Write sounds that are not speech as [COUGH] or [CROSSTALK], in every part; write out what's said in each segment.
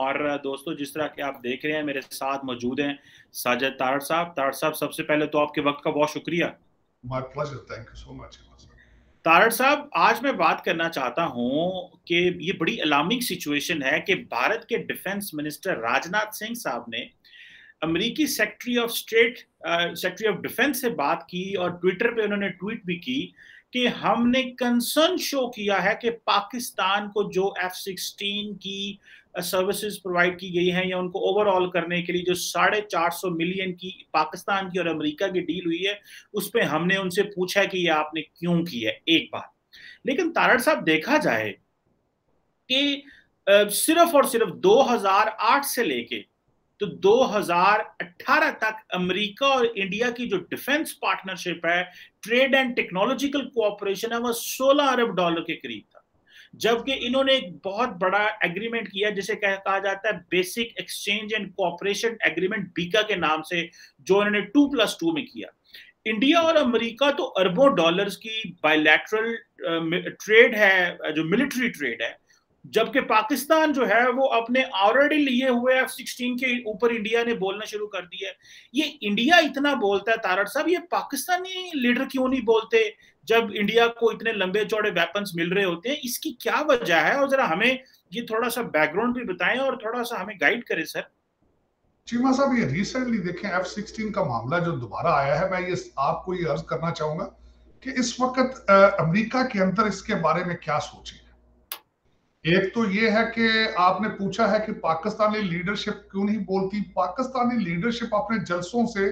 और दोस्तों जिस तरह के आप देख रहे हैं मेरे साथ मौजूद हैं साजिद तारड़ साहब। तारड़ साहब सबसे पहले तो आपके वक्त का बहुत शुक्रिया। My pleasure thank you so much Tarar साहब आज मैं बात करना चाहता हूँ कि ये बड़ी अलार्मिंग सिचुएशन है कि भारत के डिफेंस मिनिस्टर राजनाथ सिंह साहब ने अमेरिकी secretary of state secretary of defence से बात की और ट्विटर पे उन्होंने ट्वीट भी की कि हमने कंसर्न शो किया है कि पाकिस्तान को जो एफ़ सिक्सटीन की सर्विसेज़ प्रोवाइड की गई हैं या उनको ओवरऑल करने के लिए जो साढ़े चार सौ मिलियन की पाकिस्तान की और अमेरिका की डील हुई है, उस पर हमने उनसे पूछा कि ये आपने क्यों की है, एक बात। लेकिन तारड़ साहब, देखा जाए कि सिर्फ़ और सिर्फ़ 2008 से लेके तो 2018 तक अमेरिका और इंडिया की जो डिफेंस पार्टनरशिप है ट्रेड एंड टेक्नोलॉजिकल कोऑपरेशन है, वह 16 अरब डॉलर के करीब था। जबकि इन्होंने एक बहुत बड़ा एग्रीमेंट किया, जिसे कहा जाता है basic exchange and cooperation agreement BECA के नाम से, जो इन्होंने टू प्लस टू में किया। इंडिया और अमेरिका तो अरबों डॉलर्स की बायलैटरल ट्रेड है, जो मिलिट्री ट्रेड है। जबकि पाकिस्तान जो है, वो अपने ऑलरेडी लिए हुए एफ़ सिक्सटीन के ऊपर इंडिया ने बोलना शुरू कर दिया। है ये इंडिया इतना बोलता है तारड़ साहब, ये पाकिस्तानी लीडर क्यों नहीं बोलते? जब इंडिया को इतने लंबे चौड़े वेपन्स मिल रहे होते हैं, इसकी क्या वजह है? और जरा हमें ये थोड़ा सा बैकग्राउंड भी बताएँ और थोड़ा सा हमें गाइड करें सर चीमा साहब, ये रिसेंटली देखें एफ़ सिक्सटीन का मामला जो दोबारा आया है, मैं ये आपको ये अर्ज़ करना चाहूँगा कि इस वक्त अमेरिका के अंदर इसके बारे में क्या सोचे एक तो ये है कि आपने पूछा है कि पाकिस्तानी लीडरशिप क्यों नहीं बोलती? पाकिस्तानी लीडरशिप अपने जलसों से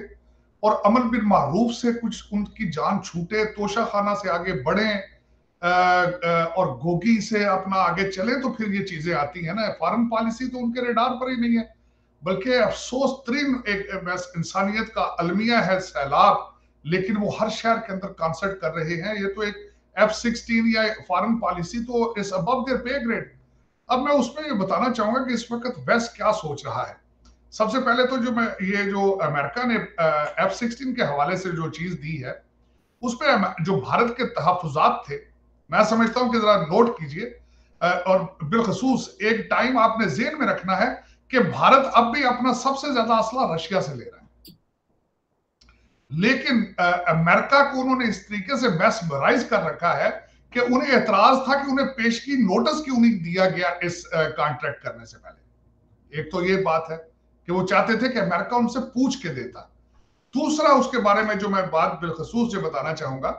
और अमल बिन मारूफ से कुछ उनकी जान छूटे तोशा खाना से आगे बढ़े और गोगी से अपना आगे चले तो फिर ये चीज़ें आती है ना। फॉरन पॉलिसी तो उनके रेडार पर ही नहीं है, बल्कि अफसोस तरीन एक इंसानियत का अलमिया है सैलाब, लेकिन वो हर शहर के अंदर कॉन्सर्ट कर रहे हैं। ये तो एक एफ़ सिक्सटीन या फॉरेन पॉलिसी तो इस देयर पे ग्रेड अब मैं उसमें ये बताना चाहूँगा कि इस वक्त वेस्ट क्या सोच रहा है। सबसे पहले तो जो मैं, ये जो अमेरिका ने एफ़ सिक्सटीन के हवाले से जो चीज़ दी है, उस पर जो भारत के तहफात थे, मैं समझता हूँ कि जरा नोट कीजिए और बिलखसूस एक टाइम आपने जेन में रखना है कि भारत अब भी अपना सबसे ज़्यादा असला रशिया से ले रहा है। लेकिन अमेरिका को उन्होंने इस तरीके से मैसमराइज कर रखा है कि उन्हें एतराज़ था कि उन्हें पेशगी नोटिस क्यों नहीं दिया गया इस कॉन्ट्रैक्ट करने से पहले। एक तो ये बात है। कि वो चाहते थे कि अमेरिका उनसे पूछ के देता। दूसरा उसके बारे में जो मैं बात बिलखसूस जो बताना चाहूँगा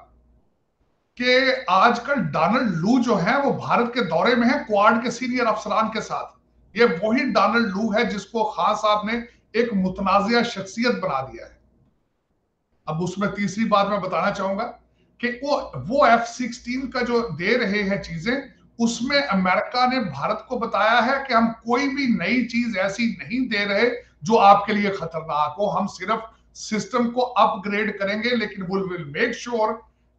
कि आजकल डोनाल्ड लू जो है, वो भारत के दौरे में है, क्वाड के सीनियर अफसरान के साथ। ये वही डोनाल्ड लू है जिसको खान साहब ने एक मुतनाजिया शख्सियत बना दिया है। अब उसमें तीसरी बात मैं बताना चाहूँगा कि वो वो एफ़ सिक्सटीन का जो दे रहे हैं चीज़ें उसमें अमेरिका ने भारत को बताया है कि हम कोई भी नई चीज़ ऐसी नहीं दे रहे जो आपके लिए खतरनाक हो। हम सिर्फ़ सिस्टम को अपग्रेड करेंगे, लेकिन विल विल मेक श्योर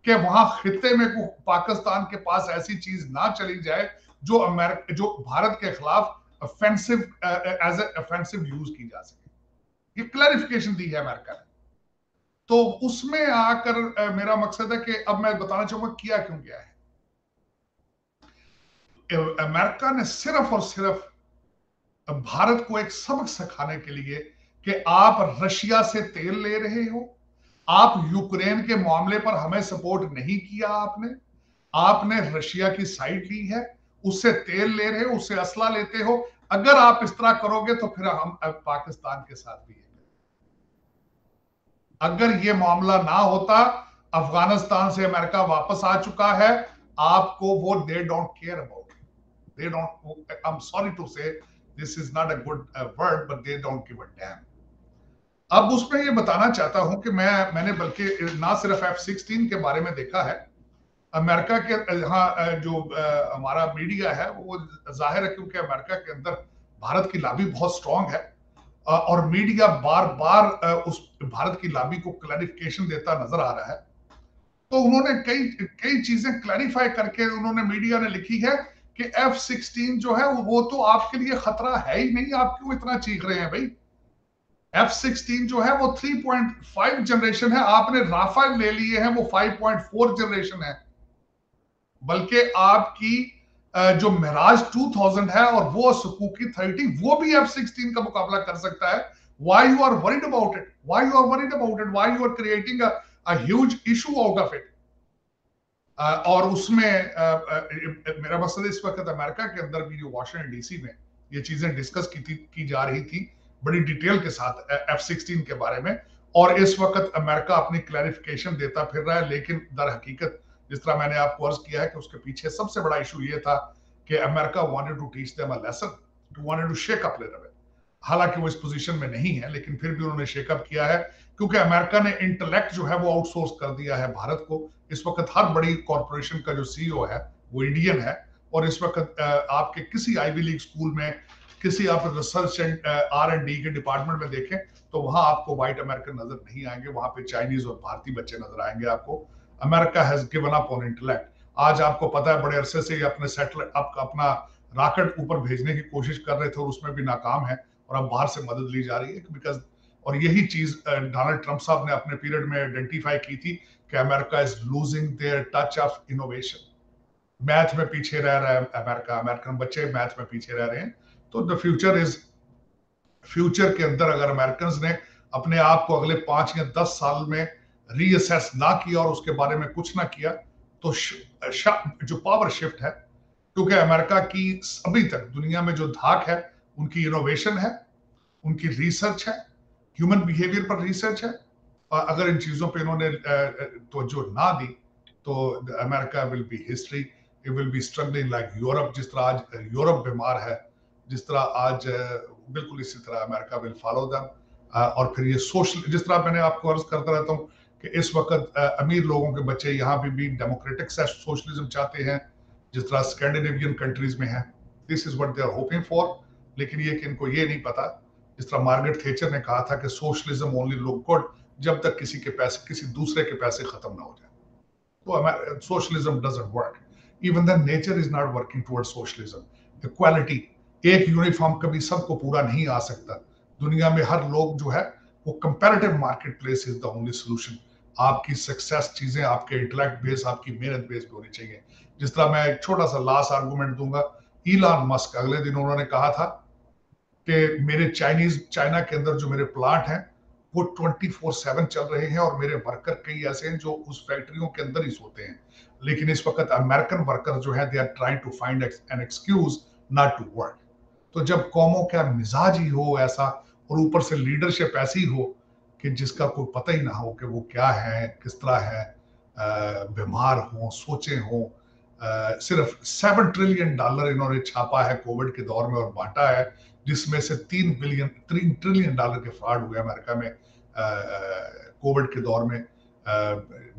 कि वहाँ खिते में पाकिस्तान के पास ऐसी चीज़ ना चली जाए जो अमेरिका, जो भारत के खिलाफ ऑफेंसिव एज ए यूज़ की जा सके। ये क्लैरिफिकेशन दी है अमेरिका ने। तो उसमें आकर मेरा मकसद है कि अब मैं बताना चाहूँगा, किया क्यों गया है? अमेरिका ने सिर्फ़ और सिर्फ़ भारत को एक सबक सिखाने के लिए कि आप रशिया से तेल ले रहे हो, आप यूक्रेन के मामले पर हमें सपोर्ट नहीं किया आपने आपने रशिया की साइड ली है, उससे तेल ले रहे हो, उससे असला लेते हो, अगर आप इस तरह करोगे तो फिर हम पाकिस्तान के साथ भी अगर ये मामला ना होता, अफ़गानिस्तान से अमेरिका वापस आ चुका है, आपको वो they don't care about they don't I am sorry to say this is not a good word but they don't give a damn अब उसमें ये बताना चाहता हूँ कि मैं, मैंने बल्कि ना सिर्फ़ एफ़ सिक्सटीन के बारे में देखा है। अमेरिका के यहाँ जो हमारा मीडिया है, वो ज़ाहिर है क्योंकि अमेरिका के अंदर भारत की लाभी बहुत स्ट्रांग है। और मीडिया बार बार उस भारत की लाबी को क्लैरिफिकेशन देता नज़र आ रहा है। तो उन्होंने कई कई चीज़ें क्लैरिफाई करके उन्होंने मीडिया ने लिखी है कि एफ़ सिक्सटीन जो है वो तो आपके लिए खतरा है ही नहीं आप क्यों इतना चीख रहे हैं भाई? एफ़ सिक्सटीन जो है वो 3.5 जनरेशन है आपने राफेल ले लिए हैं वो 5.4 जनरेशन है। बल्कि आपकी जो महराज 2000 है और वो सुकुकी 30 वो भी एफ़ सिक्सटीन का मुकाबला कर सकता है। Why you are about it? Why you are worried about it? Why you are creating a, a huge issue out of it? और उसमें मेरा मकसद इस वक्त अमेरिका के अंदर भी जो वॉशिंगटन डीसी में ये चीज़ें डिस्कस की थी, की जा रही थी, बड़ी डिटेल के साथ एफ़ सिक्सटीन के बारे में। और इस वक्त अमेरिका अपनी क्लैरिफिकेशन देता फिर रहा है, लेकिन दर हकीकत जिस तरह मैंने आपको अर्ज़ किया है कि उसके पीछे सबसे बड़ा इशू ये था कि America wanted to teach them a lesson to wanted to shake up little हालाँकि वो इस पोजीशन में नहीं है, लेकिन फिर भी उन्होंने शेकअप किया है, क्योंकि अमेरिका ने इंटेलेक्ट जो है वो आउटसोर्स कर दिया है भारत को। इस वक्त हर बड़ी कॉरपोरेशन का जो सीईओ है वो इंडियन है और इस वक्त आपके किसी आईवी लीग स्कूल में किसी आप research and R and D के डिपार्टमेंट में देखें तो वहाँ आपको व्हाइट अमेरिकन नज़र नहीं आएँगे वहाँ पे चाइनीज़ और भारतीय बच्चे नज़र आएँगे आपको। America has given up on intellect आज आपको पता है बड़े अरसे से अपने सेटल आप, अपना राकेट ऊपर भेजने की कोशिश कर रहे थे और उसमें भी नाकाम है और अब बाहर से मदद ली जा रही है बिकॉज़ और यही चीज़ डोनाल्ड ट्रंप साहब ने अपने पीरियड में आइडेंटिफाई की थी कि America is losing their touch of innovation math में पीछे रह रहा है अमेरिका अमेरिकन बच्चे मैथ में पीछे रह रहे हैं। तो द फ्यूचर इज़ फ्यूचर के अंदर अगर अमेरिकन ने अपने आप को अगले पाँच या दस साल में रीअसेस ना किया और उसके बारे में कुछ ना किया तो जो पावर शिफ्ट है, क्योंकि अमेरिका की अभी तक दुनिया में जो धाक है, उनकी इनोवेशन है, उनकी रिसर्च है ह्यूमन बिहेवियर पर रिसर्च है अगर इन चीज़ों पे इन्होंने तोजो ना दी तो America will be history it will be struggling like Europe जिस तरह आज यूरोप बीमार है, जिस तरह आज बिल्कुल इसी तरह अमेरिका विल फॉलो दैम और फिर ये सोशल जिस तरह मैंने आपको अर्ज़ करता रहता हूँ कि इस वक्त अमीर लोगों के बच्चे यहाँ पे भी डेमोक्रेटिक सोशलिज्म चाहते हैं, जिस तरह स्कैंडिनेवियन कंट्रीज़ में है this is what they are hoping for लेकिन ये कि इनको ये नहीं पता, जिस तरह मार्गरेट थेचर ने कहा था कि सोशलिज्म ओनली लुक गुड जब तक किसी के पैसे, किसी दूसरे के पैसे खत्म ना हो जाए। तो socialism work even the nature is not working toward socialism equality एक यूनिफॉर्म कभी सबको पूरा नहीं आ सकता। दुनिया में हर लोग जो है, वो comparative market place is the only solution आपकी सक्सेस चीज़ें, आपके इंटेलेक्ट बेस आपकी मेहनत बेस पे होनी चाहिए। जिस तरह मैं एक छोटा सा लास्ट आर्गूमेंट दूँगा ईलान मस्क अगले दिन उन्होंने कहा था कि मेरे चाइनीज़ चाइना के अंदर जो मेरे प्लांट हैं वो ट्वेंटी फोर सेवन चल रहे हैं और मेरे वर्कर कई ऐसे हैं जो उस फैक्ट्रियों के अंदर ही सोते हैं। लेकिन इस वक्त अमेरिकन वर्कर जो है they are trying to find an excuse not to work तो जब कौमों का मिजाज ही हो ऐसा और ऊपर से लीडरशिप ऐसी हो कि जिसका कोई पता ही ना हो कि वो क्या है, किस तरह है बीमार हो, सोचे हो सिर्फ़ सेवन ट्रिलियन डॉलर इन्होंने छापा है कोविड के दौर में और बांटा है। जिसमें से तीन बिलियन तीन ट्रिलियन डॉलर के फ्रॉड हुए अमेरिका में कोविड के दौर में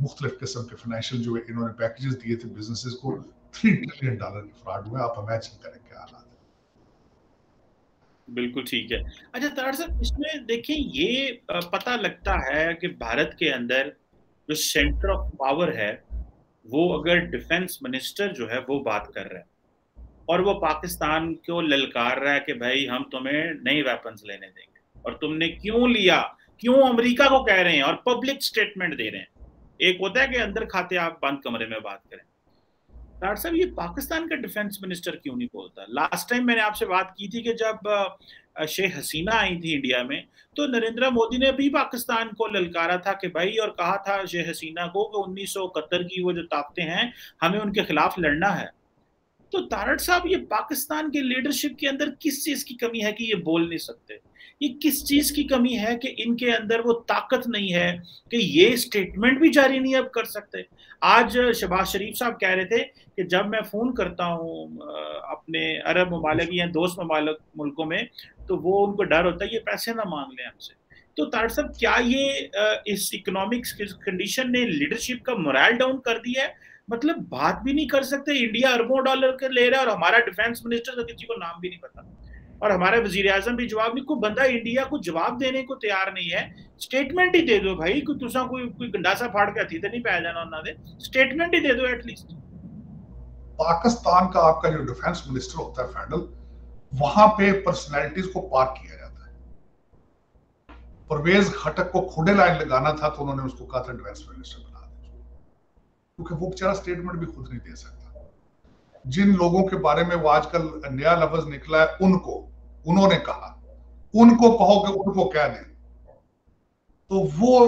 मुख्तलिफ़ किस्म के फाइनेंशियल जो इन्होंने पैकेजेस दिए थे बिजनेसेस को थ्री ट्रिलियन डॉलर के फ्रॉड हुए। आप इमेजिन करें क्या हालात बिल्कुल ठीक है। अच्छा तार साहब, इसमें देखिए, ये पता लगता है कि भारत के अंदर जो सेंटर ऑफ़ पावर है, वो अगर डिफेंस मिनिस्टर जो है, वो बात कर रहे हैं। और वो पाकिस्तान को ललकार रहा है कि भाई हम तुम्हें नई वेपन्स लेने देंगे। और तुमने क्यों लिया? क्यों अमेरिका को कह रहे हैं और पब्लिक स्टेटमेंट दे रहे हैं? एक होता है कि अंदर खाते आप बंद कमरे में बात करें। डॉक्टर साहब, ये पाकिस्तान का डिफेंस मिनिस्टर क्यों नहीं बोलता? लास्ट टाइम मैंने आपसे बात की थी कि जब शेख हसीना आई थी इंडिया में तो नरेंद्र मोदी ने भी पाकिस्तान को ललकारा था कि भाई और कहा था शेख हसीना को कि उन्नीस सौ इकहत्तर की वो जो ताकतें हैं, हमें उनके खिलाफ लड़ना है। तो तारड़ साहब, ये पाकिस्तान के लीडरशिप के अंदर किस चीज़ की कमी है कि ये बोल नहीं सकते? ये किस चीज़ की कमी है कि इनके अंदर वो ताकत नहीं है कि ये स्टेटमेंट भी जारी नहीं अब कर सकते? आज शबाज शरीफ साहब कह रहे थे कि जब मैं फ़ोन करता हूँ अपने अरब ममालिक या दोस्त ममालिक मुल्कों में तो वो उनको डर होता है, ये पैसे ना मांग लें हमसे। तो तार साहब, क्या ये इस इकोनॉमिक्स कंडीशन ने लीडरशिप का मोरल डाउन कर दिया है? मतलब बात भी नहीं कर सकते। इंडिया अरबों डॉलर के ले रहा है और हमारा डिफेंस मिनिस्टर का किसी को नाम भी नहीं पता। और हमारे वज़ीर आज़म भी जवाब नहीं। कोई बंदा इंडिया को जवाब देने को तैयार नहीं है। स्टेटमेंट ही दे दो भाई। कोई तुसा कोई कोई गंडासा फाड़ के हथी तो नहीं पाया जाना ना दे स्टेटमेंट ही दे दो एटलीस्ट पाकिस्तान का आपका जो डिफेंस मिनिस्टर होता है फेडरल वहाँ पे पर्सनैलिटीज को पार किया जाता है। परवेज खटक को खुदे लाइन लगाना था तो उन्होंने उसको कहा था डिफेंस मिनिस्टर क्योंकि वो बेचारा स्टेटमेंट भी खुद नहीं दे सकता। जिन लोगों के बारे में वो आजकल नया लफ्ज निकला है, उनको, उन्होंने कहा। उनको कहो कि उनको कह दें। तो वो,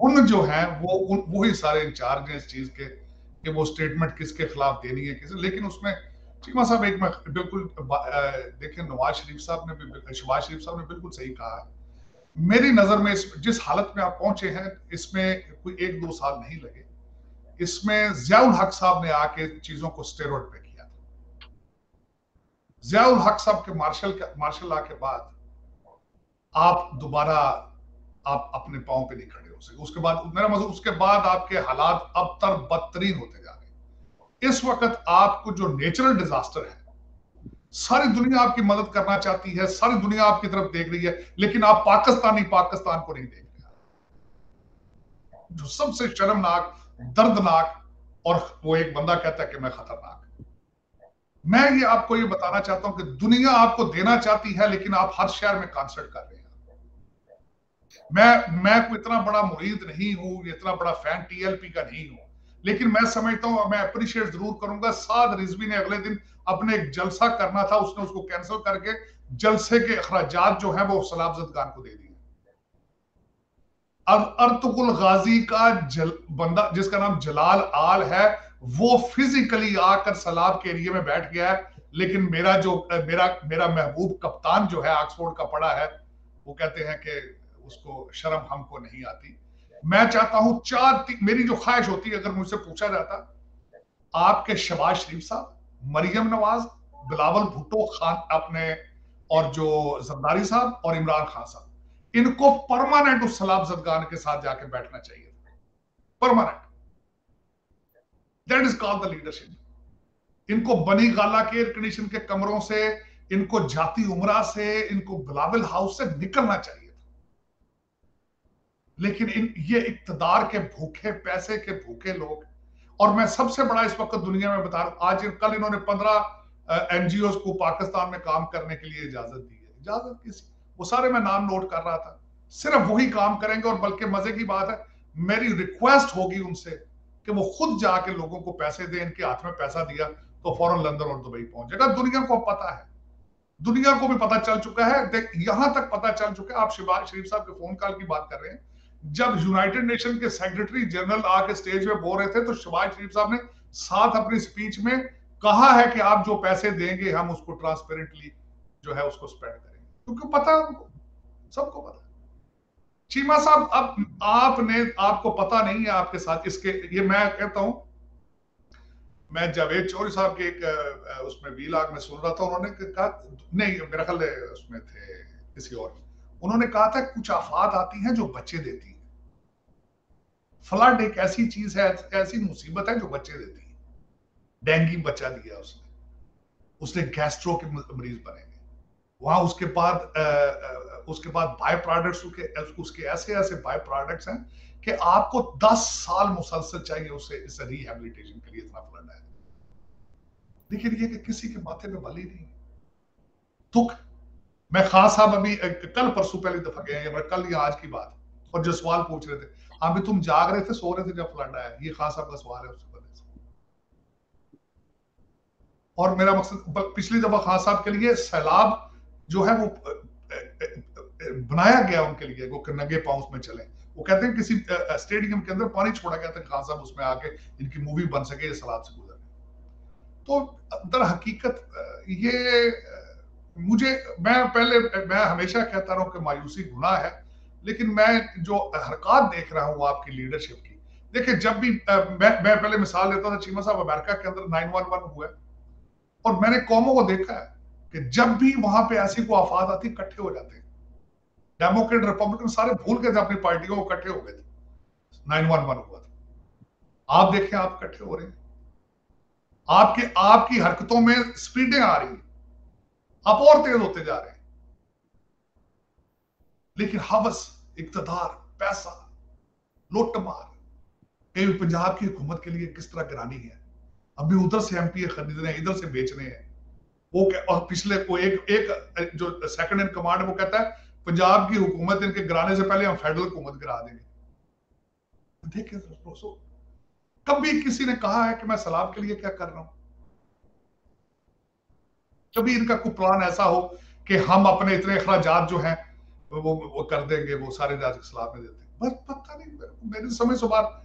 उन जो है, वो, उन वही सारे इंचार्ज हैं इस चीज़ के, कि वो स्टेटमेंट किसके खिलाफ देनी है, किसे, लेकिन उसमें चीमा साहब, एक बिल्कुल देखिए, नवाज़ शरीफ साहब ने भी शहबाज शरीफ साहब ने बिल्कुल सही कहा मेरी नज़र में इस, जिस हालत में आप पहुँचे हैं, इसमें कोई एक दो साल नहीं लगे। इसमें जियाउल हक साहब ने आके चीज़ों को स्टेरॉइड पे किया था। जियाउल हक साहब के मार्शल मार्शल लॉ के बाद आप दोबारा आप अपने पाओ पे नहीं खड़े हो सके। उसके बाद, मेरा मतलब उसके बाद आपके हालात अब तर बदतरीन होते जा रहे इस वक्त आपको जो नेचुरल डिजास्टर है, सारी दुनिया आपकी मदद करना चाहती है, सारी दुनिया आपकी तरफ़ देख रही है, लेकिन आप पाकिस्तानी पाकिस्तान को नहीं देख रहे जो सबसे शर्मनाक दर्दनाक और वो एक बंदा कहता है कि मैं खतरनाक मैं ये आपको ये बताना चाहता हूँ कि दुनिया आपको देना चाहती है, लेकिन आप हर शहर में कॉन्सर्ट कर रहे हैं। मैं मैं कोई इतना बड़ा मुरीद नहीं हूँ इतना बड़ा फ़ैन टीएलपी का नहीं हूँ। लेकिन मैं समझता हूँ मैं अप्रिशिएट ज़रूर करूँगा। साद रिजवी ने अगले दिन अपने एक जलसा करना था, उसने उसको कैंसिल करके जलसे के अखराज जो है वो सलाबजद को दे दिए। अर्तकुल गाजी का जल, बंदा जिसका नाम जलाल आल है, वो फिजिकली आकर सलाब के एरिया में बैठ गया है, लेकिन मेरा जो, मेरा मेरा महबूब कप्तान जो है, ऑक्सफोर्ड का पड़ा है, वो कहते हैं कि उसको शर्म हमको नहीं आती। मैं चाहता हूँ चार मेरी जो ख्वाहिश होती है, अगर मुझसे पूछा जाता, आपके शबाज शरीफ साहब, मरियम नवाज़, बिलावल भुट्टो खान अपने, और जो जरदारी साहब और इमरान खान साहब। इनको परमानेंट उस सलाब जदगान के साथ जाके बैठना चाहिए permanent. That is called the leadership इनको बनी गाला के एयर कंडीशन के कमरों से, इनको जाति उमरा से, इनको बिलावल हाउस से निकलना चाहिए था। लेकिन इन, ये इकतदार के भूखे, पैसे के भूखे लोग, और मैं सबसे बड़ा इस वक्त दुनिया में बता रहा आज कल इन्होंने पंद्रह एनजीओ को पाकिस्तान में काम करने के लिए इजाज़त दी है। इजाज़त किसी वो सारे मैं नाम नोट कर रहा था। सिर्फ़ वही काम करेंगे और बल्कि मज़े की बात है, मेरी रिक्वेस्ट होगी उनसे कि वो खुद जाके लोगों को पैसे दे, इनके हाथ में पैसा दिया तो फ़ौरन लंदन और दुबई पहुंचेगा दुनिया को पता है, दुनिया को भी पता चल चुका है यहाँ तक पता चल चुका है, आप शरीफ साहब के फ़ोन कॉल की बात कर रहे हैं। जब यूनाइटेड नेशन के सेक्रेटरी जनरल आके स्टेज पे बोल रहे थे तो शिवाज शरीफ साहब ने साथ अपनी स्पीच में कहा है कि आप जो पैसे देंगे, हम उसको ट्रांसपेरेंटली जो है उसको स्प्रेड करेंगे। क्योंकि पता उनको सबको पता। चीमा साहब, अब आपने, आपको पता नहीं है आपके साथ इसके, ये मैं कहता हूँ, मैं जावेद चौधरी साहब के एक उसमें वीलाग में सुन रहा था, उन्होंने कहा, नहीं, मेरा ख्याल उसमें थे किसी और। उन्होंने कहा था, कुछ आफात आती हैं जो बच्चे देती हैं। फ्लड एक ऐसी चीज़ है, ऐसी मुसीबत है जो बच्चे देती है। डेंगी बच्चा दिया उसने। उसने गैस्ट्रो के मरीज़ बनेंगे वहाँ उसके बाद उसके बाद बाय प्रोडक्ट्स उसके उसके ऐसे ऐसे बाय प्रोडक्ट्स हैं कि आपको 10 साल मुसलसल चाहिए उसे, इस रिहेबिलिटेशन के लिए इतना फ्लड है लेकिन ये कि किसी के माथे में बली नहीं। दुख। मैं खास साहब अभी कल परसों पहली दफ़ा गए कल या आज की बात। और जो सवाल पूछ रहे थे अभी तुम जाग रहे थे, सो रहे थे जब फ्लड आया। ये खास आपका सवाल है उससे और मेरा मकसद पिछली दफ़ा खान साहब के लिए सैलाब जो है वो बनाया गया उनके लिए, वो नंगे पाउस में चले। वो कहते हैं किसी स्टेडियम के अंदर पानी छोड़ा गया था, खान साहब उसमें आके इनकी मूवी बन सके, ये सलाब से गुजर तो दर हकीकत ये मुझे, मैं पहले, मैं हमेशा कहता रहा हूँ कि मायूसी गुनाह है, लेकिन मैं जो हरकत देख रहा हूँ आपकी लीडरशिप की, देखिए जब भी मैं मैं पहले मिसाल लेता था चीमा साहब अमेरिका के अंदर नाइन वन वन हुआ और मैंने कौमों को देखा है। कि जब भी वहाँ पे ऐसी को आफात आती, इकट्ठे हो जाते हैं। डेमोक्रेट रिपब्लिकन सारे भूल गए थे अपनी पार्टियों को इकट्ठे हो गए थे। नाइन वन वन हुआ था। आप देखें, आप इकट्ठे हो रहे हैं। आपके, आपकी हरकतों में स्पीडें आ रही आप और तेज होते जा रहे हैं। लेकिन हवस, इकतदार, पैसा लुटमार कई पंजाब की हुकूमत के लिए किस तरह गिरानी है? अभी उधर से एम पी खरीद रहे हैं, इधर से बेच रहे हैं। वो और पिछले को एक एक, जो सेकंड इन कमांड वो कहता है, पंजाब की हुकूमत इनके गिराने से पहले हम फेडरल हुकूमत गिरा देंगे। देखिए दोस्तों कभी किसी ने कहा है कि मैं सलाब के लिए क्या कर रहा हूँ? कभी इनका कोई प्लान ऐसा हो कि हम अपने इतने अखराज जो हैं, वो वो कर देंगे, वो सारे राज इस्लाम में देते बस पता नहीं, मेरे समय से बात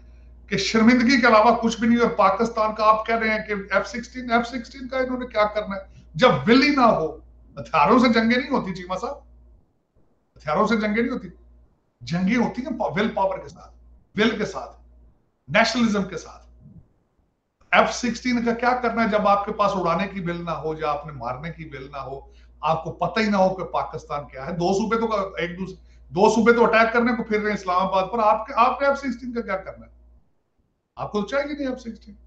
कि शर्मिंदगी के अलावा कुछ भी नहीं और पाकिस्तान का आप कह रहे हैं कि एफ़ सिक्सटीन एफ़ सिक्सटीन का इन्होंने क्या करना है? जब विल ही ना हो, हथियारों से जंगे नहीं होती, चीमा साहब। हथियारों से जंगे नहीं होती। जंगे होती हैं विल पावर के साथ, विल के साथ, नेशनलिज्म के साथ। एफ़ सिक्सटीन का क्या करना है जब आपके पास उड़ाने की बिल ना हो, या आपने मारने की बिल ना हो? आपको पता ही ना हो कि पाकिस्तान क्या है। दो सूबे तो एक दूसरे दो सूबे तो अटैक करने को फिर रहे हैं इस्लामाबाद पर। आपके आपने एफ़ सिक्सटीन का क्या करना है? आपको तो चाहिए नहीं एफ़ सिक्सटीन।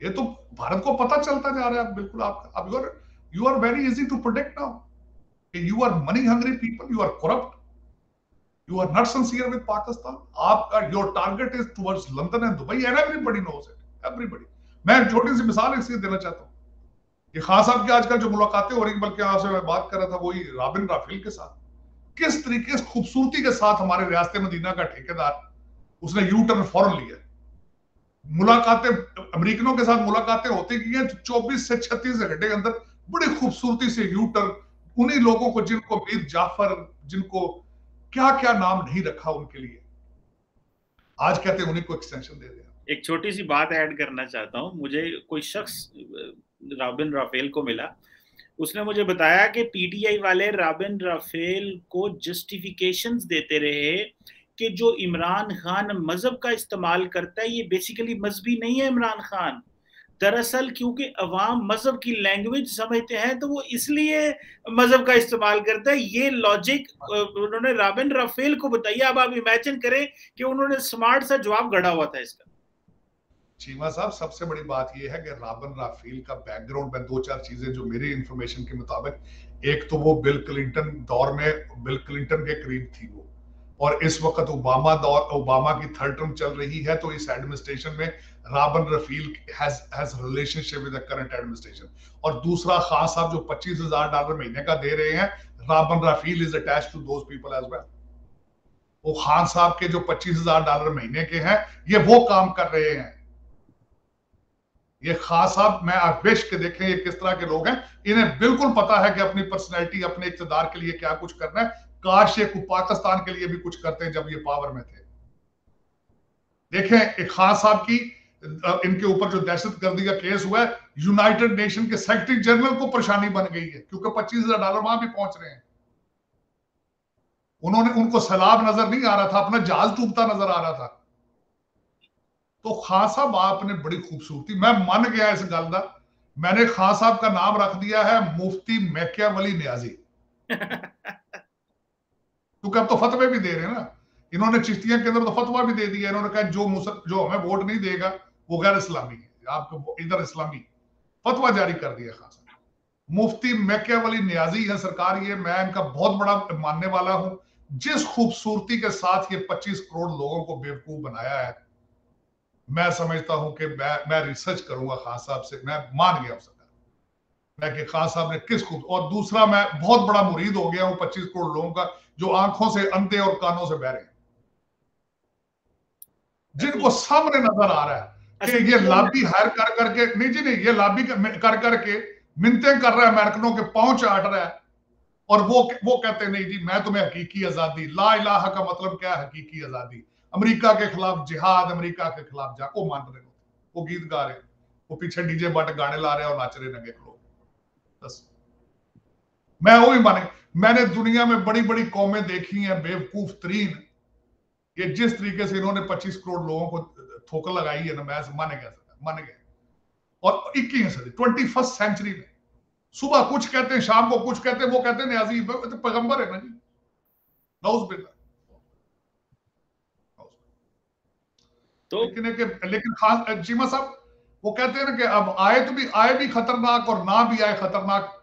ये तो भारत को पता चलता जा रहा है, बिल्कुल आप अब you are you are very easy to protect now you are money hungry people you are corrupt you are not sincere with Pakistan आपका your target is towards London and Dubai and everybody knows it everybody मैं छोटी सी मिसाल इसलिए देना चाहता हूँ कि खान साहब की आजकल जो मुलाकातें हो रही बल्कि आपसे मैं बात कर रहा था वही राबिन राफेल के साथ। किस तरीके से, खूबसूरती के साथ हमारे रियासत मदीना का ठेकेदार, उसने यू टर्न फॉरन लिया। मुलाकातें, अमरीकनों के साथ मुलाकातें होती की हैं, चौबीस से छत्तीस घंटे के अंदर बड़ी खूबसूरती से यू टर्न उन्हीं लोगों को जिनको मीर जाफ़र, जिनको क्या क्या नाम नहीं रखा उनके लिए। आज कहते हैं उन्हीं को एक्सटेंशन दे दिया एक छोटी सी बात ऐड करना चाहता हूँ। मुझे कोई शख्स रॉबिन राफेल को मिला। उसने मुझे बताया कि पीटीआई वाले रॉबिन राफेल को जस्टिफिकेशंस देते रहे कि जो इमरान खान मज़हब का इस्तेमाल करता है, ये बेसिकली मजहबी नहीं है इमरान खान। दरअसल क्योंकि अवाम मज़हब की लैंग्वेज समझते हैं तो वो इसलिए मज़हब का इस्तेमाल करता है। ये लॉजिक उन्होंने राबिन राफेल को बताइए, अब आप इमेजिन करें कि उन्होंने स्मार्ट सा जवाब गढ़ा हुआ था इसका। चीमा साहब, सबसे बड़ी बात यह है कि राबन राफेल का बैकग्राउंड में दो चार चीज़ें जो मेरी इंफॉर्मेशन के मुताबिक, एक तो वो बिल क्लिंटन दौर में बिल क्लिंटन के करीब थी वो। और इस वक्त ओबामा दौर, ओबामा की थर्ड टर्म चल रही है तो इस एडमिनिस्ट्रेशन में Robin Raphel has relationship with the current administration और दूसरा खान साहब जो पच्चीस हज़ार डॉलर महीने का दे रहे हैं Robin Raphel is attached to those people as well वो खान साहब के जो पच्चीस हज़ार डॉलर महीने के हैं, ये वो काम कर रहे हैं। ये खास साहब मैं बेश के देखें, ये किस तरह के लोग हैं, इन्हें बिल्कुल पता है कि अपनी पर्सनैलिटी अपने इकतदार के लिए क्या कुछ करना है। काश ये पाकिस्तान के लिए भी कुछ करते जब ये पावर में थे। देखें, एक खान साहब की इनके ऊपर जो दहशत गर्दी का केस हुआ है यूनाइटेड नेशन के सेक्रेटरी जनरल को परेशानी बन गई है, क्योंकि पच्चीस हज़ार डॉलर वहाँ भी पहुँच रहे हैं। उन्होंने, उनको सैलाब नज़र नहीं आ रहा था, अपना जहाज़ डूबता नज़र आ रहा था। तो खान साहब, आपने बड़ी खूबसूरती, मैं मन गया इस गल का मैंने खान साहब का नाम रख दिया है, मुफ्ती मैकिया वली न्याजी। [LAUGHS] क्योंकि अब तो फतवे भी दे रहे हैं ना। इन्होंने चिश्तिया के अंदर तो फतवा भी दे दिया। इन्होंने कहा, जो जो हमें वोट नहीं देगा, वो गैर इस्लामी है। आपको इधर इस्लामी। फतवा जारी कर दिया खास मुफ्ती मैकिया वाली न्याजी है, सरकार ये, मैं इनका बहुत बड़ा मानने वाला हूँ। जिस खूबसूरती के साथ ये 25 करोड़ लोगों को बेवकूफ़ बनाया है, मैं समझता हूँ कि मैं मैं रिसर्च करूँगा खान साहब से मैं मान गया हूँ मैं कि खान साहब ने किस खूब और दूसरा मैं बहुत बड़ा मुरीद हो गया हूँ पच्चीस करोड़ लोगों का जो आँखों से अंधे और कानों से बह रहे हैं। जिनको सामने नज़र आ रहा है कि ये लाबी हायर कर करके नहीं जी नहीं ये लाबी कर करके मिनते कर रहा है अमेरिकनों के पाँव चाट रहा है और वो वो कहते नहीं जी मैं तुम्हें हकीकी आज़ादी ला इलाह का मतलब क्या है हकीकी आज़ादी? अमेरिका के खिलाफ जिहाद अमेरिका के खिलाफ जा वो मान रहे हो वो गीत गा रहे वो पीछे डीजे बट गाने ला रहे हैं और नाच रहे नंगे बस मैं वो भी माने मैंने दुनिया में बड़ी बड़ी कौमें देखी हैं बेवकूफ़ तरीन। ये जिस तरीके से इन्होंने 25 करोड़ लोगों को ठोकर लगाई है ना मैं माने गया माने गया। और इक्कीस सदी ट्वेंटी फ़र्स्ट सेंचुरी में। सुबह कुछ कहते हैं शाम को कुछ कहते हैं वो कहते हैं न्याजी तो पैगंबर है ना जी। नौज बिल्ला। तो लेकिन लेकिन खास चीमा साहब वो कहते हैं ना कि अब आए तो भी, आए भी खतरनाक और ना भी आए खतरनाक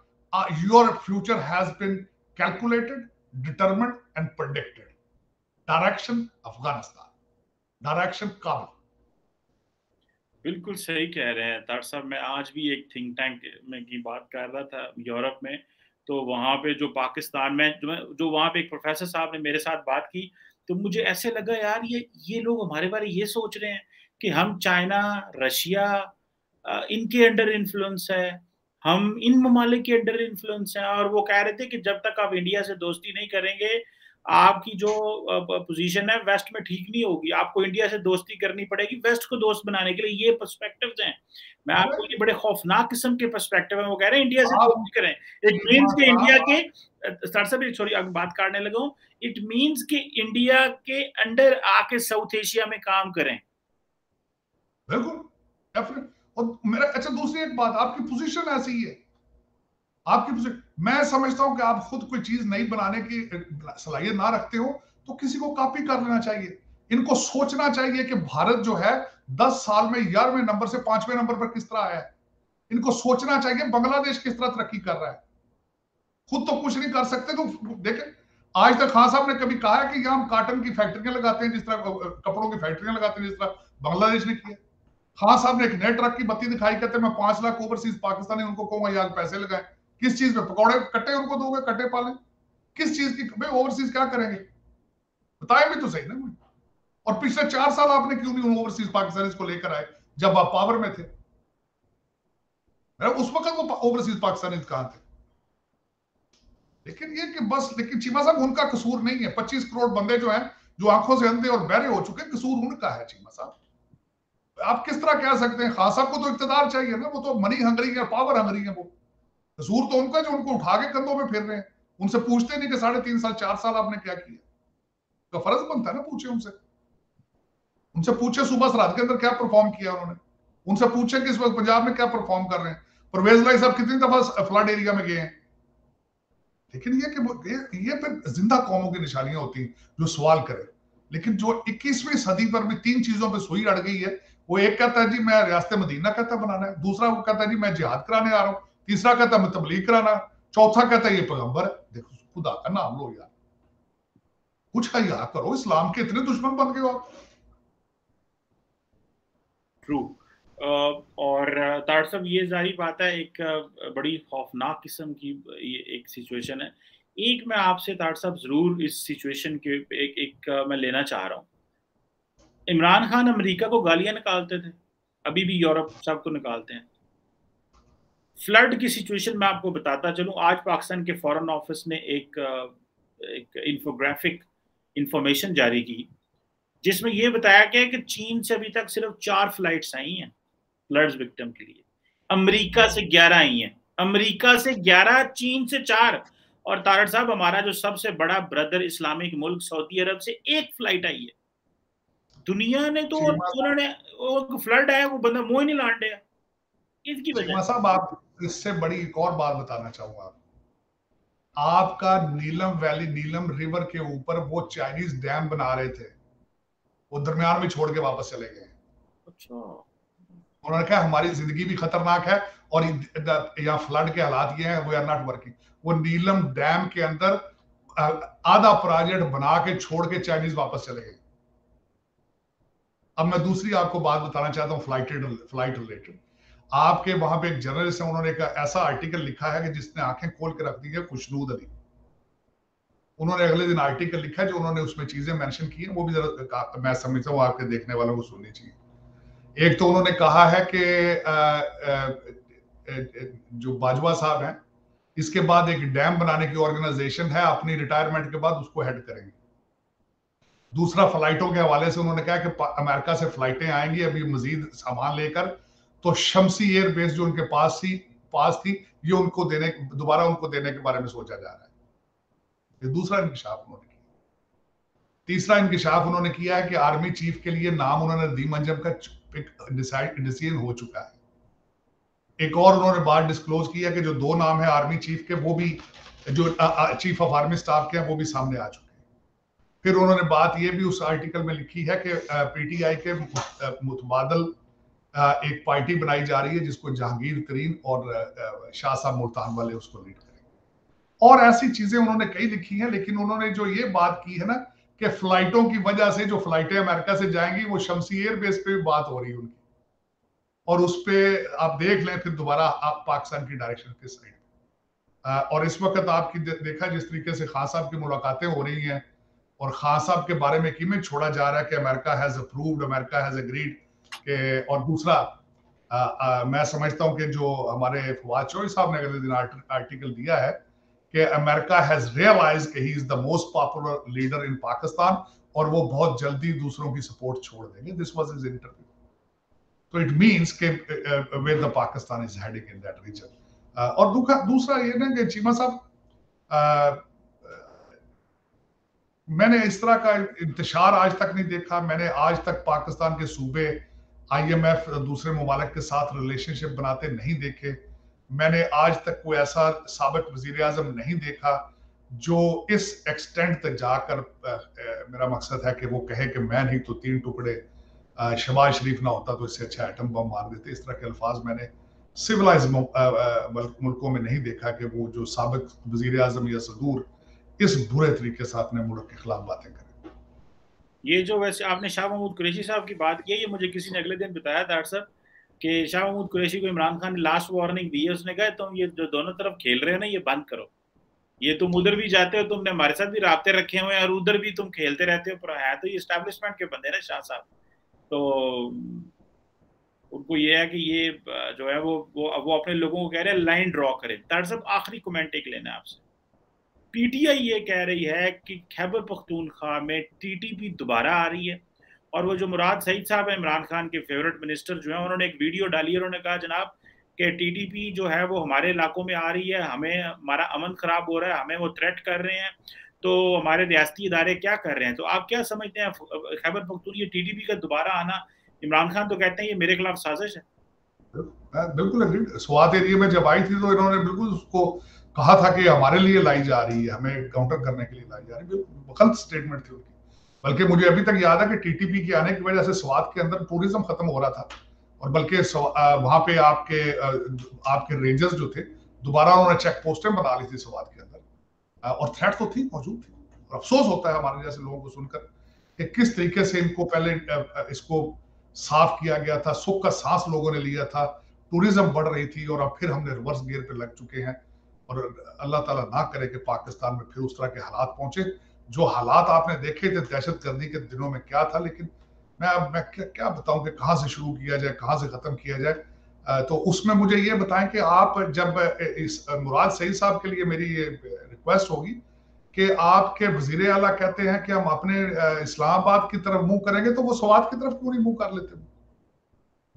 your future has been calculated determent and predicted direction Afghanistan direction Kabul बिल्कुल सही कह रहे हैं तार साहब। मैं आज भी एक थिंक टैंक में की बात कर रहा था, यूरोप में। तो वहाँ पे जो पाकिस्तान में, जो जो वहाँ पे एक प्रोफेसर साहब ने मेरे साथ बात की तो मुझे ऐसे लगा, यार, ये ये लोग हमारे बारे ये सोच रहे हैं कि हम चाइना रशिया इनके अंडर इन्फ्लुएंस है। हम इन ममालिक के अंडर इन्फ्लुएंस हैं और वो कह रहे थे कि जब तक आप इंडिया से दोस्ती नहीं करेंगे आपकी जो पोजीशन है वेस्ट में ठीक नहीं होगी। आपको इंडिया से दोस्ती करनी पड़ेगी वेस्ट को दोस्त बनाने के लिए। ये पर्सपेक्टिव हैं। मैं आपको ये बड़े खौफनाक किस्म के पर्सपेक्टिव हैं। वो कह रहे हैं इंडिया से दोस्ती करें। इट मीन्स के इंडिया के सर साहब सॉरी अब बात काटने लगा इट मीन्स के इंडिया के अंडर आके साउथ एशिया में काम करें। बिल्कुल और मेरा अच्छा दूसरी एक बात, आपकी पोजीशन ऐसी ही है। आपकी पोजीशन मैं समझता हूँ कि आप खुद कोई चीज़ नहीं बनाने की सलाहियत ना रखते हो तो किसी को कॉपी कर लेना चाहिए। इनको सोचना चाहिए कि भारत जो है, दस साल में, ग्यारहवें नंबर से पाँचवें नंबर पर किस तरह आया है। इनको सोचना चाहिए, बांग्लादेश किस तरह तरक्की कर रहा है। खुद तो कुछ नहीं कर सकते तो देखे, आज तक खान साहब ने कभी कहा है कि यहाँ हम काटन की फैक्ट्रियाँ लगाते हैं जिस तरह कपड़ों की फैक्ट्रियाँ लगाते हैं जिस तरह बांग्लादेश ने किया। खान साहब ने एक नए ट्रक की बत्ती दिखाई कहते मैं पाँच लाख ओवरसीज पाकिस्तानी, उनको कहूँगा, यार पैसे लगाए। किस चीज़ में? पकौड़े कट्टे उनको दोगे, कट्टे पाले? किस चीज़ की? ओवरसीज क्या करेंगे? बताए भी तो सही ना और पिछले चार साल आपने क्यों नहीं ओवरसीज पाकिस्तानी को लेकर आए, जब आप पावर में थे? उस वक्त वो ओवरसीज पाकिस्तानी कहाँ थे? लेकिन ये कि बस, लेकिन चीमा साहब, उनका कसूर नहीं है। पच्चीस करोड़ बंदे जो हैं, जो आँखों से अंधे और बहरे हो चुके कसूर उनका है चीमा साहब। आप किस तरह कह सकते हैं? खासा को तो इकतदार चाहिए ना, वो तो मनी हंगरी है पावर हंगरी है वो। कसूर तो उनका जो उनको उठा के कंधों में फिर रहे हैं। उनसे पूछते नहीं कि साढ़े तीन साल, चार साल आपने क्या किया? तो फ़र्ज़ बनता है ना पूछे उनसे। उनसे पूछे सुबह से रात के अंदर क्या परफॉर्म किया उन्होंने? उनसे पूछे कि इस वक्त पंजाब में क्या परफॉर्म कर रहे हैं? परवेज लाई साहब कितनी दफ़ा फ्लड एरिया में गए हैं? लेकिन ये कि ये फिर ज़िंदा कौमों की निशानियाँ होती हैं जो सवाल करें। लेकिन जो 21वीं सदी पर भी तीन चीज़ों पे सुई अड़ गई है वो एक कहता है, जी, मैं रियासत मदीना कहता बनाना है। दूसरा वो कहता है, जी, मैं जिहाद कराने आ रहा हूँ। तीसरा कहता है, मैं तबलीग कराना चौथा कहता है, ये पैगंबर देखो, खुदा का नाम लो यार। कुछ है यार करो, इस्लाम के इतने दुश्मन बन गए आप। ट्रू और तार साहब, ये जारी बात है, एक बड़ी खौफनाक किस्म की ये एक सिचुएशन है। एक मैं आपसे तार साहब ज़रूर इस सिचुएशन के, एक एक मैं लेना चाह रहा हूँ। इमरान खान अमेरिका को गालियाँ निकालते थे, अभी भी यूरोप सबको निकालते हैं। फ्लड की सिचुएशन मैं आपको बताता चलूँ। आज पाकिस्तान के फॉरेन ऑफ़िस ने एक एक इंफोग्राफिक इंफॉर्मेशन जारी की, जिसमें यह बताया गया कि चीन से अभी तक सिर्फ़ चार फ्लाइट्स आई हैं फ्लड्स विक्टिम के लिए। अमेरिका से ग्यारह आई हैं। अमेरिका से ग्यारह, चीन से चार। और तारड़ साहब, हमारा जो सबसे बड़ा ब्रदर इस्लामिक मुल्क सऊदी अरब से एक फ़्लाइट आई है। दुनिया ने तो उन्होंने वो फ्लड है वो बंदा मुँह नहीं लान दिया इसकी वजह साहब आप इससे बड़ी एक और बात बताना चाहूँगा। आपका नीलम वैली नीलम रिवर के ऊपर वो चाइनीज़ डैम बना रहे थे। वो दरमियान में छोड़ के वापस चले गए। अच्छा। उन्होंने कहा हमारी ज़िंदगी भी खतरनाक है और यहाँ फ्लड के हालात ये हैं वी आर नॉट वर्किंग वो नीलम डैम के अंदर आधा प्रोजेक्ट बना के छोड़ के चाइनीज़ वापस चले गए। अब मैं दूसरी आपको बात बताना चाहता हूँ फ़्लाइट फ़्लाइट रिलेटेड आपके वहाँ पे एक जर्नलिस्ट है, उन्होंने एक ऐसा आर्टिकल लिखा है कि जिसने आँखें खोल के रख दी है खुशनूद अली। उन्होंने अगले दिन आर्टिकल लिखा है जो उन्होंने उसमें चीज़ें मेंशन की हैं, वो भी जरा मैं समझता हूँ आपके देखने वालों को सुननी चाहिए। एक तो उन्होंने कहा है कि जो बाजवा साहब हैं, इसके बाद एक डैम बनाने की ऑर्गेनाइजेशन है, अपनी रिटायरमेंट के बाद उसको हेड करेंगे। दूसरा फ्लाइटों के हवाले से उन्होंने कहा कि अमेरिका से फ्लाइटें आएँगी अभी मजीद सामान लेकर। तो शमसी एयरबेस जो उनके पास थी पास थी, ये उनको देने, दोबारा उनको देने के बारे में सोचा जा रहा है। ये दूसरा इंकशाफ उन्होंने किया। तीसरा इंकशाफ उन्होंने किया है कि आर्मी चीफ के लिए नाम उन्होंने नदीम अंजम का डिसीज़न हो चुका है। एक और उन्होंने बात डिस्क्लोज किया कि जो दो नाम है आर्मी चीफ के, वो भी, जो चीफ ऑफ़ आर्मी स्टाफ के हैं, वो भी सामने आ चुके फिर उन्होंने बात ये भी उस आर्टिकल में लिखी है कि पीटीआई के मुतबादल एक पार्टी बनाई जा रही है जिसको जहांगीर तरीन और शाह मुल्तान वाले उसको लीड करेंगे। और ऐसी चीज़ें उन्होंने कई लिखी हैं, लेकिन उन्होंने जो ये बात की है ना कि फ्लाइटों की वजह से जो फ्लाइटें अमेरिका से जाएँगी, वो शमसी एयरबेस पे भी बात हो रही है उनकी। और उस पर आप देख लें, फिर दोबारा आप पाकिस्तान की डायरेक्शन के साइड और इस वक्त आपकी देखा जिस तरीके से खान साहब की मुलाकातें हो रही हैं और खान साहब के बारे में किमें छोड़ा जा रहा है कि America has approved America has agreed के और दूसरा आ, आ, मैं समझता हूँ कि जो हमारे फवाद चौधरी साहब ने अगले दिन आर्टिकल दिया है कि अमेरिका हैज़ रियलाइज़ कि he is the most popular leader in Pakistan और वो बहुत जल्दी दूसरों की सपोर्ट छोड़ देंगे। दिस वाज हिज इंटरव्यू तो इट मींस के where the Pakistan is heading in that region और दूसरा ये ना कि चीमा साहब मैंने इस तरह का इंतशार आज तक नहीं देखा। मैंने आज तक पाकिस्तान के सूबे आईएमएफ दूसरे ममालक के साथ रिलेशनशिप बनाते नहीं देखे। मैंने आज तक कोई ऐसा सबक वज़ीर आज़म नहीं देखा जो इस एक्सटेंट तक जाकर मेरा मकसद है कि वो कहे कि मैं नहीं तो तीन टुकड़े शबाज शरीफ ना होता तो इससे अच्छा एटम बम मार देते। इस तरह के अल्फाज मैंने सिविलाइज मुल्कों में नहीं देखा कि वो जो सबक वज़ीर आज़म या सदूर इस बुरे तरीके से अपने मुल्क के खिलाफ बातें करें? ये जो वैसे आपने शाह महमूद कुरैशी साहब की बात की ये मुझे किसी ने अगले दिन बताया था, सर, कि शाह महमूद कुरैशी को इमरान खान ने लास्ट वार्निंग दी है, उसने कहा, तुम ये जो दोनों तरफ़ खेल रहे हो ना, ये बंद करो। ये तुम उधर भी जाते हो, तुमने हमारे साथ भी रबते रखे हुए हैं और उधर भी तुम खेलते रहते हो, पर है तो ये स्टैब्लिशमेंट के बंदे ना शाह साहब। तो उनको ये है कि ये, जो है वो वो वो अपने लोगों को कह रहे हैं लाइन ड्रॉ करें। दरअसल आखिरी कमेंट एक लेना आपसे। पीटीआई ये कह रही है कि खैबर पख्तूनख्वा में टीटीपी दोबारा आ रही है। और वो जो मुराद सईद साहब है, इमरान खान के फेवरेट मिनिस्टर जो है, उन्होंने एक वीडियो डाली है, उन्होंने कहा, जनाब, कि टीटीपी जो है वो हमारे इलाकों में आ रही है, हमें, हमारा अमन खराब हो रहा है, हमें वो थ्रेट कर रहे हैं तो हमारे रियाती इदारे क्या कर रहे हैं? तो आप क्या समझते हैं खैबर पख्तून ये टीटीपी का दोबारा आना, इमरान खान तो कहते हैं, ये मेरे खिलाफ साजिश है। बिल्कुल स्वाद एरिया में जब आई थी तो इन्होंने बिल्कुल उसको कहा था कि हमारे लिए लाई जा रही है, हमें काउंटर करने के लिए लाई जा रही है। गलत स्टेटमेंट थी उनकी। बल्कि मुझे अभी तक याद है कि टीटीपी के आने की वजह से स्वाद के अंदर टूरिज़्म खत्म हो रहा था। और बल्कि वहाँ पे आपके आपके रेंजर्स जो थे, दोबारा उन्होंने चेक पोस्टें बना ली थी स्वाद के अंदर। और थ्रेट तो थी, मौजूद थी। और अफसोस होता है हमारे जैसे लोगों को सुनकर कि किस तरीके से इनको पहले इसको साफ़ किया गया था, सुख का सांस लोगों ने लिया था। टूरिज़्म बढ़ रही थी और अब फिर हमने रिवर्स गियर पे लग चुके हैं। और अल्लाह ताला ना करे कि पाकिस्तान में फिर उस तरह के हालात पहुँचे। जो हालात आपने देखे थे दहशत गर्दी के दिनों में क्या था, लेकिन मैं अब मैं क्या क्या बताऊँ कि कहाँ से शुरू किया जाए, कहाँ से खत्म किया जाए? तो उसमें मुझे ये बताएँ कि आप जब इस मुराद सईद साहब के लिए मेरी ये रिक्वेस्ट होगी कि आपके वज़ीर अला कहते हैं कि हम अपने इस्लामाबाद की तरफ़ मुँह करेंगे तो वो स्वाद की तरफ़ क्यों नहीं मुँह कर लेते?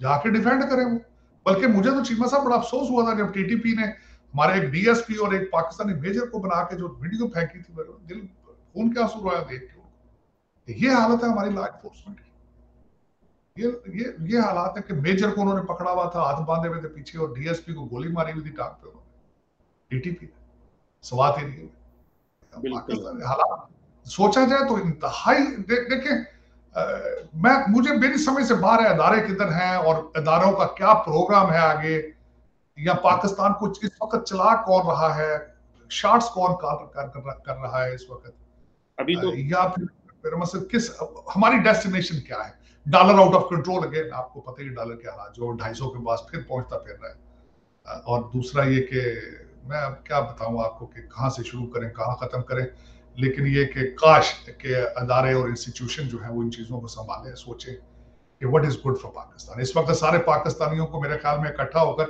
जाके डिफेंड करें वो। बल्कि मुझे तो चीमा साहब बड़ा अफसोस हुआ था जब टीटीपी ने हमारे एक डीएसपी और एक पाकिस्तानी मेजर को बना के जो वीडियो फेंकी थी मेरे दिल खून क्या आँसू रोया देख के ये हालत है हमारी लॉ एनफोर्समेंट की। ये ये ये हालात है कि मेजर को उन्होंने पकड़ा हुआ था हाथ बांधे हुए थे पीछे और डीएसपी को गोली मारी हुई थी टांग पे उन्होंने। डीटीपी स्वात एरिया में हालात सोचा जाए तो इंतहाई देखें मैं मुझे मेरी समझ से बाहर है अदारे किधर हैं और अदारों का क्या प्रोग्राम है आगे। या पाकिस्तान को इस वक्त चला कौन रहा है? शॉट्स कौन कर, कर, कर, रहा है इस वक्त? अभी तो या फिर मतलब किस हमारी डेस्टिनेशन क्या है? Dollar out of control again आपको पता ही डॉलर के हालात जो ढाई सौ के पास फिर पहुँचता फिर रहा है। और दूसरा ये कि मैं अब क्या बताऊँ आपको कि कहाँ से शुरू करें कहाँ खत्म करें? लेकिन ये कि काश के अदारे और इंस्टीट्यूशन जो है वो इन चीज़ों को संभालें सोचें कि what is good for Pakistan? इस वक्त सारे पाकिस्तानियों को मेरे ख्याल में इकट्ठा होकर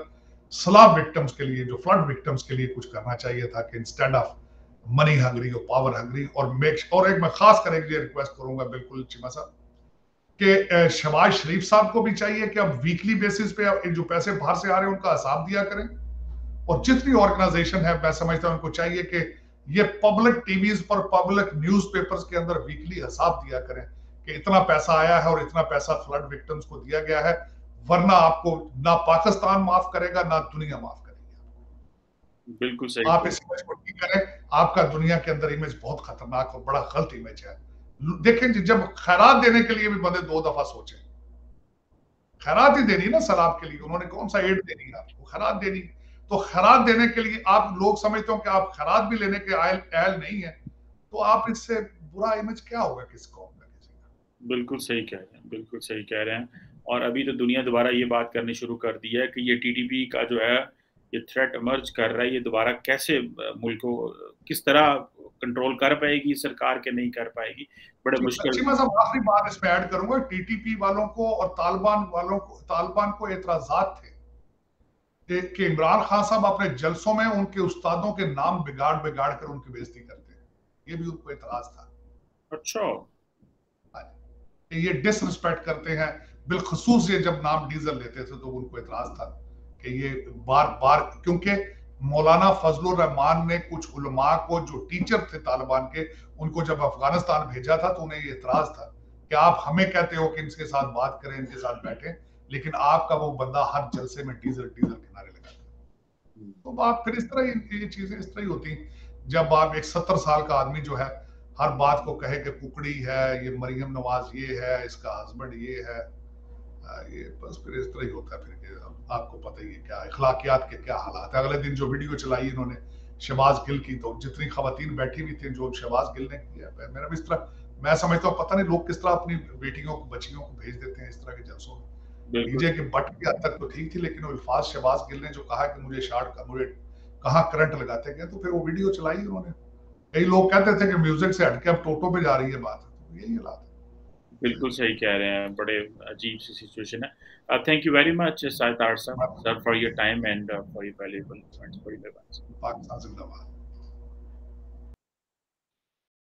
सलाब विक्टम्स के लिए, जो फ्लड विक्टम्स के लिए कुछ करना चाहिए था कि इंस्टेड ऑफ़ मनी हंगरी और पावर हंगरी और मेक और एक मैं खास कर एक रिक्वेस्ट करूँगा बिल्कुल चिमा साहब, कि शबाज शरीफ साहब को भी चाहिए कि अब वीकली बेसिस पे जो पैसे बाहर से आ रहे हैं, उनका हिसाब दिया करें। और जितनी ऑर्गेनाइजेशन है, मैं समझता हूँ उनको चाहिए कि ये पब्लिक टीवीज पर पब्लिक न्यूज़पेपर्स के अंदर वीकली हिसाब दिया करें कि इतना पैसा आया है और इतना पैसा फ्लड विक्टिम्स को दिया गया है। वरना आपको ना पाकिस्तान माफ़ करेगा ना दुनिया माफ़ करेगी बिल्कुल सही आप इस इमेज को ठीक करें। आपका दुनिया के अंदर इमेज बहुत खतरनाक और बड़ा गलत इमेज है। देखें जब खैरात देने के लिए भी बंदे दो दफ़ा सोचे। खैरात ही देनी ना सलाब के लिए। उन्होंने कौन सा एड देनी है आपको? खैरात देनी। तो खैरात देने के लिए आप लोग समझते हो कि आप खैरात भी लेने के आयल अहल नहीं है। तो आप इससे बुरा इमेज क्या होगा किस कौम में बिल्कुल सही कह रहे हैं बिल्कुल सही कह रहे हैं। और अभी तो दुनिया दोबारा ये बात करनी शुरू कर दी है कि ये टीटीपी का जो है ये थ्रेट इमर्ज कर रहा है ये दोबारा कैसे मुल्क को किस तरह कंट्रोल कर पाएगी सरकार के नहीं कर पाएगी? बड़े मुश्किल मैं सब आखिरी बात इस पे ऐड करूँगा। टीटीपी वालों को और तालिबान वालों को तालिबान को एतराजात थे। कि इमरान खान साहब अपने जलसों में उनके उस्तादों के नाम बिगाड़ बिगाड़ कर उनकी बेइज्जती करते हैं। ये भी उनको एतराज़ था। अच्छा। हाँ ये डिसरिस्पेक्ट करते हैं। बिलखसूस ये जब नाम डीजल लेते थे तो उनको एतराज़ था कि ये बार बार, क्योंकि मौलाना फजलुर रहमान ने कुछ उलमा को, जो टीचर थे तालिबान के, उनको जब अफ़गानिस्तान भेजा था तो उन्हें ये इतराज था कि आप हमें कहते हो कि इनके साथ बात करें, इनके साथ बैठे, लेकिन आपका वो बंदा हर जलसे में डीजल डीजल किनारे लगाता तो बात फिर इस तरह ये चीज़ें इस तरह ही होती जब आप एक सत्तर साल का आदमी जो है, हर बात को कहे कि कुकड़ी है, ये मरियम नवाज़ ये है, इसका हस्बैंड ये है ये बस फिर इस तरह ही होता है फिर आपको पता ही है क्या अखलाकियात के क्या हालात है। अगले दिन जो वीडियो चलाई इन्होंने शहबाज गिल की तो जितनी खातन बैठी हुई थी जो शहबाज गिल ने किया मेरा भी इस तरह मैं समझता हूँ पता नहीं लोग किस तरह अपनी बेटियों को बच्चियों को भेज देते हैं इस तरह के जलसों में। डीजे के बट की हद तक तो ठीक थी लेकिन अल्फाज शहबाज गिल ने जो कहा कि मुझे शार्ट का मुझे कहाँ करंट लगाते गए तो फिर वो वीडियो चलाई उन्होंने कई लोग कहते थे कि म्यूज़िक से हटके अब टोटो पे जा रही है बात तो यही हालात बिल्कुल सही कह रहे हैं, बड़े अजीब सी सिचुएशन है। Thank you very much sir sir for your time and for your valuable points बड़ी मेहरबानी पाकिस्तान जिंदाबाद